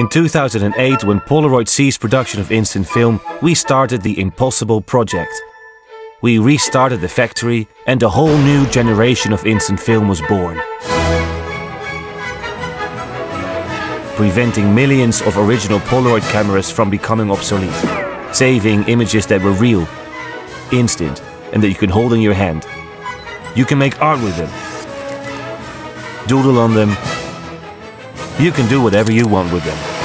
In 2008, when Polaroid ceased production of instant film, we started the Impossible project. We restarted the factory and a whole new generation of instant film was born. Preventing millions of original Polaroid cameras from becoming obsolete. Saving images that were real, instant, and that you can hold in your hand. You can make art with them. Doodle on them. You can do whatever you want with them.